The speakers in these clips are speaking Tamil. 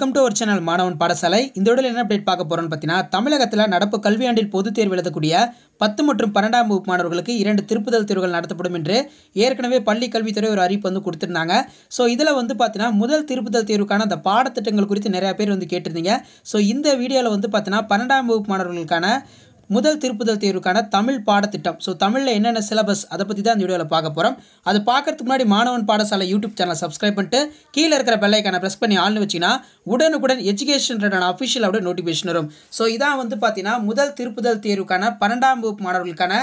வெல்கம் டு அவர் சேனல் மாணவன் பாடசாலை இந்த உடல் என்ன அப்டேட் பார்க்க போகிறோம்னு பார்த்தீங்கன்னா தமிழகத்தில் நடப்பு கல்வியாண்டில் பொதுத் தேர்வு எழுதக்கூடிய பத்து மற்றும் பன்னெண்டாம் வகுப்பு மாணவர்களுக்கு இரண்டு திருப்புதல் தேர்வுகள் நடத்தப்படும் என்று ஏற்கனவே பள்ளி கல்வித்துறை ஒரு அறிவிப்பு வந்து கொடுத்துருந்தாங்க. ஸோ இதில் வந்து பார்த்தீங்கன்னா முதல் திருப்புதல் தேர்வுக்கான அந்த பாடத்திட்டங்கள் குறித்து நிறையா பேர் வந்து கேட்டிருந்தீங்க. ஸோ இந்த வீடியோவில் வந்து பார்த்தீங்கன்னா பன்னெண்டாம் வகுப்பு மாணவர்களுக்கான முதல் திருப்புதல் தேர்வுக்கான தமிழ் பாடத்திட்டம். ஸோ தமிழில் என்னென்ன சிலபஸ் அதை பற்றி தான் இந்த வீடியோவில் பார்க்க போகிறோம் அது பார்க்கறதுக்கு முன்னாடி மாணவன் பாடசாலை யூடியூப் சேனலை சப்ஸ்கிரைப் பண்ணிட்டு கீழே இருக்கிற பெல்லைக்கான ப்ரெஸ் பண்ணி ஆள்னு வச்சிங்கன்னா உடனுக்குடன் எஜுகேஷன் அஃபிஷியலோட நோட்டிஃபிகேஷன் வரும். ஸோ இதான் வந்து பார்த்தீங்கன்னா முதல் திருப்புதல் தேர்வுக்கான பன்னெண்டாம் வகுப்பு மாணவர்களுக்கான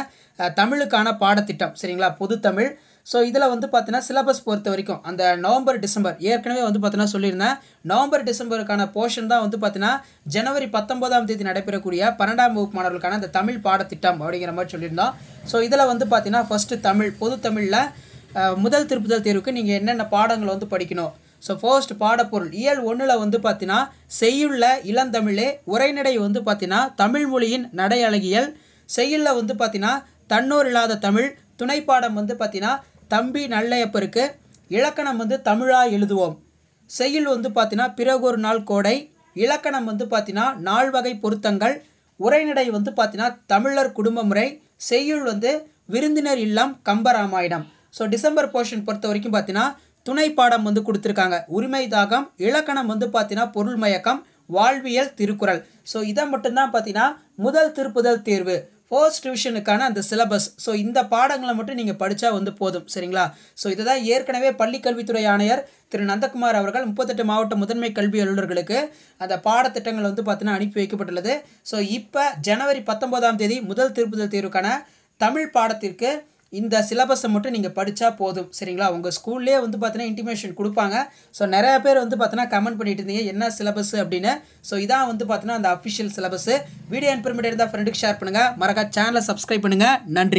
தமிழுக்கான பாடத்திட்டம். சரிங்களா? பொதுத்தமிழ் ஸோ இதில் வந்து பார்த்தீங்கன்னா சிலபஸ் பொறுத்த வரைக்கும் அந்த நவம்பர் டிசம்பர் ஏற்கனவே வந்து பார்த்தீங்கன்னா சொல்லியிருந்தேன். நவம்பர் டிசம்பருக்கான போர்ஷன் தான் வந்து பார்த்தீங்கன்னா ஜனவரி பத்தொன்பதாம் தேதி நடைபெறக்கூடிய பன்னெண்டாம் வகுப்பு மாணவர்களுக்கான அந்த தமிழ் பாடத்திட்டம் அப்படிங்கிற மாதிரி சொல்லியிருந்தோம். ஸோ இதில் வந்து பார்த்தீங்கன்னா ஃபஸ்ட்டு தமிழ் பொது தமிழில் முதல் திருப்புதல் தேர்வுக்கு நீங்கள் என்னென்ன பாடங்களை வந்து படிக்கணும்? ஸோ ஃபர்ஸ்ட் பாடப்பொருள் இயல் ஒன்றில் வந்து பார்த்தீங்கன்னா செய்யுள்ள இளந்தமிழே உரைநடை வந்து பார்த்தீங்கன்னா தமிழ் மொழியின் நடை அழகியல் செய்யுளில் வந்து பார்த்தீங்கன்னா தன்னோர் இல்லாத தமிழ். துணைப்பாடம் வந்து பார்த்தீங்கன்னா தம்பி நல்லையப்பருக்கு இலக்கணம் வந்து தமிழாக எழுதுவோம். செய்யுள் வந்து பார்த்தீங்கன்னா பிறகொரு நாள் கோடை இலக்கணம் வந்து பார்த்தீங்கன்னா நால்வகை பொருத்தங்கள் உரைநடை வந்து பார்த்தீங்கன்னா தமிழர் குடும்ப முறை செய்யுள் வந்து விருந்தினர் இல்லம் கம்பராமாயணம். ஸோ டிசம்பர் போர்ஷன் பொறுத்த வரைக்கும் பார்த்தீங்கன்னா துணை பாடம் வந்து கொடுத்துருக்காங்க. உரிமை தாகம் இலக்கணம் வந்து பார்த்தீங்கன்னா பொருள் மயக்கம் வாழ்வியல் திருக்குறள். ஸோ இதை மட்டும்தான் பார்த்தீங்கன்னா முதல் திருப்புதல் தேர்வு. ஃபர்ஸ்ட் டிவிஷனுக்கான அந்த சிலபஸ் ஸோ இந்த பாடங்களை மட்டும் நீங்கள் படித்தா வந்து போதும். சரிங்களா? ஸோ இதை தான் ஏற்கனவே பள்ளிக்கல்வித்துறை ஆணையர் திரு நந்தகுமார் அவர்கள் முப்பத்தெட்டு மாவட்ட முதன்மை கல்வி அலுவலர்களுக்கு அந்த பாடத்திட்டங்கள் வந்து பார்த்தீங்கன்னா அனுப்பி வைக்கப்பட்டுள்ளது. ஸோ இப்போ ஜனவரி பத்தொன்பதாம் தேதி முதல் திருப்புதல் தேர்வுக்கான தமிழ் பாடத்திற்கு இந்த சிலபஸை மட்டும் நீங்கள் படித்தா போதும். சரிங்களா? உங்கள் ஸ்கூல்லேயே வந்து பார்த்தீங்கன்னா இன்டிமேஷன் கொடுப்பாங்க. ஸோ நிறைய பேர் வந்து பார்த்தீங்கன்னா கமெண்ட் பண்ணிட்டு இருந்தீங்க என்ன சிலபஸ்? அப்படின்னு. ஸோ இதான் வந்து பார்த்தீங்கன்னா அந்த அஃபிஷியல் சிலபஸ். வீடியோ இன்ஃபர்மேட்டிவ் இருந்தால் ஃப்ரெண்டுக்கு ஷேர் பண்ணுங்கள் மறக்கா சேனலை சப்ஸ்கிரைப் பண்ணுங்கள் நன்றி.